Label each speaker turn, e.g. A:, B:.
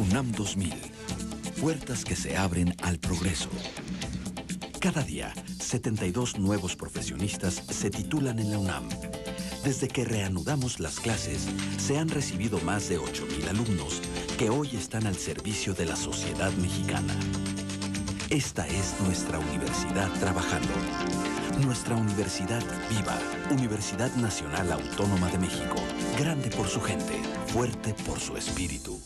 A: UNAM 2000. Puertas que se abren al progreso. Cada día, 72 nuevos profesionistas se titulan en la UNAM. Desde que reanudamos las clases, se han recibido más de 8.000 alumnos que hoy están al servicio de la sociedad mexicana. Esta es nuestra universidad trabajando. Nuestra universidad viva, Universidad Nacional Autónoma de México. Grande por su gente, fuerte por su espíritu.